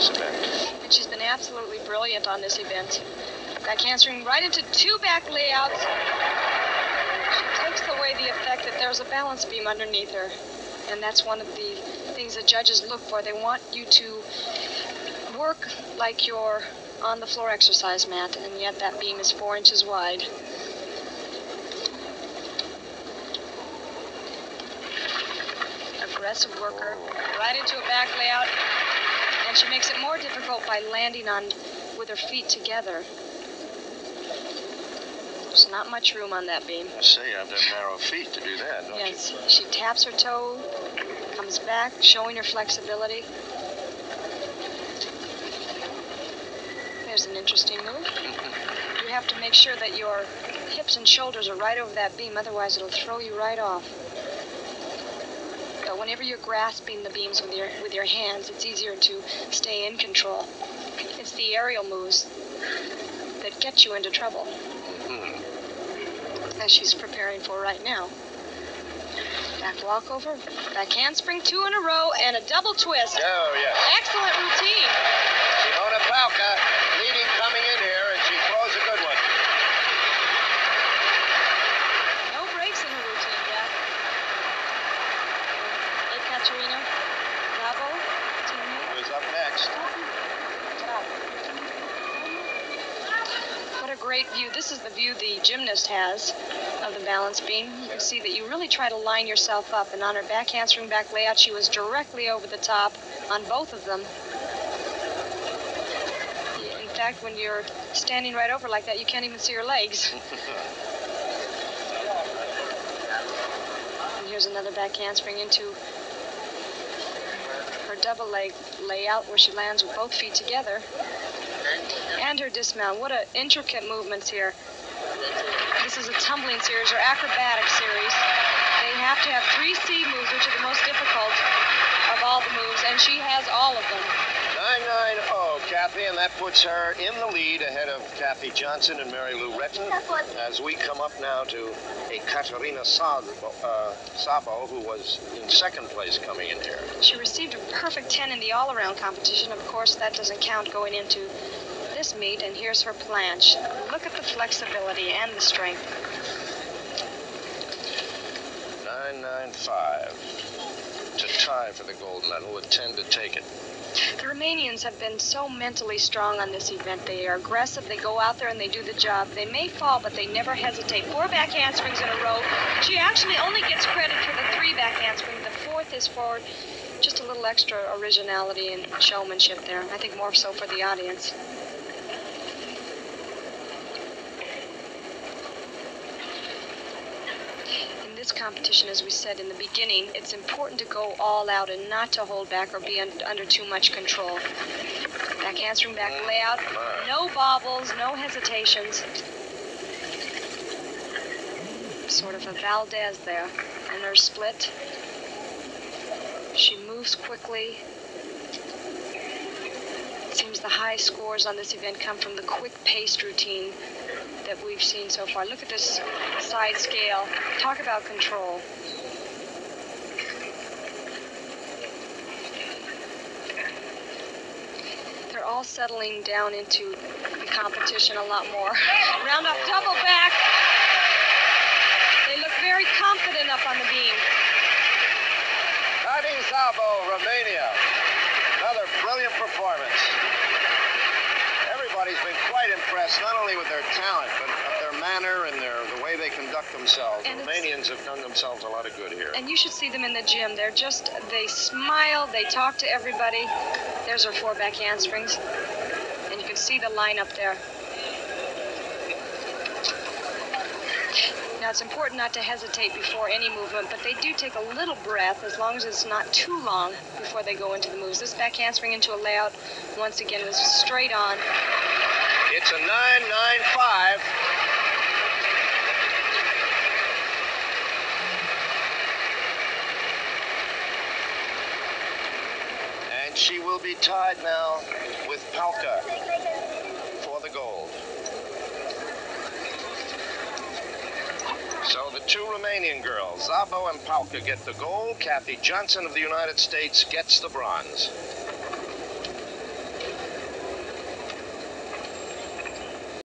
this event. She's been absolutely brilliant on this event. Back answering right into two back layouts. She takes away the effect that there's a balance beam underneath her. And that's one of the things that judges look for. They want you to work like you're on the floor exercise mat, and yet that beam is four inches wide. Aggressive worker, right into a back layout, and she makes it more difficult by landing on with her feet together. There's not much room on that beam. I see, you have have narrow feet to do that, don't you? Yes, she taps her toe, comes back, showing her flexibility. There's an interesting move. You have to make sure that your hips and shoulders are right over that beam, otherwise it'll throw you right off. But whenever you're grasping the beams with your with your hands, it's easier to stay in control. It's the aerial moves that get you into trouble, Hmm. as she's preparing for right now. Back walkover, back handspring, two in a row, and a double twist. Oh, yes. Excellent routine. Simona Pauca leading coming in here, and she throws a good one. No breaks in her routine, Jack. Bravo, teammate. Who's up next? What a great view. This is the view the gymnast has of the balance beam. You can see that you really try to line yourself up. And on her back handspring back layout, she was directly over the top on both of them. In fact, when you're standing right over like that, you can't even see your legs. And here's another back handspring into double leg layout where she lands with both feet together. And her dismount. What a intricate movements here. This is a tumbling series or acrobatic series. They have to have three C moves, which are the most difficult of all the moves, and she has all of them. 990, Kathy, and that puts her in the lead ahead of Kathy Johnson and Mary Lou Retton as we come up now to a Katerina Szabo, uh, Szabo, who was in second place coming in here. She received a perfect 10 in the all around competition. Of course, that doesn't count going into this meet, and here's her planche. Look at the flexibility and the strength. 995 to tie for the gold medal 10 to take it. The Romanians have been so mentally strong on this event. They are aggressive. They go out there and they do the job. They may fall, but they never hesitate. Four back handsprings in a row. She actually only gets credit for the three back handspring. The fourth is for just a little extra originality and showmanship there. I think more so for the audience. In this competition, as we said in the beginning, it's important to go all out and not to hold back or be un- under too much control. Back handspring, back layout, no bobbles, no hesitations. Sort of a Valdez there. And her split. She moves quickly. It seems the high scores on this event come from the quick paced routine that we've seen so far. Look at this side scale. Talk about control. They're all settling down into the competition a lot more. Round off double back. They look very confident up on the beam. Katin Szabo, Romania. Another brilliant performance. Everybody's been quite impressed, not only with their talent, but their manner and their the way they conduct themselves. And the Romanians have done themselves a lot of good here. And you should see them in the gym. They're just, they smile, they talk to everybody. There's her four back handsprings. And you can see the line up there. Now, it's important not to hesitate before any movement, but they do take a little breath as long as it's not too long before they go into the moves. This back handspring into a layout, once again, was straight on. It's a 995. And she will be tied now with Pauca for the gold. So the two Romanian girls, Szabo and Pauca, get the gold. Kathy Johnson of the United States gets the bronze.